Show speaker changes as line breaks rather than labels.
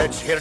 Edge here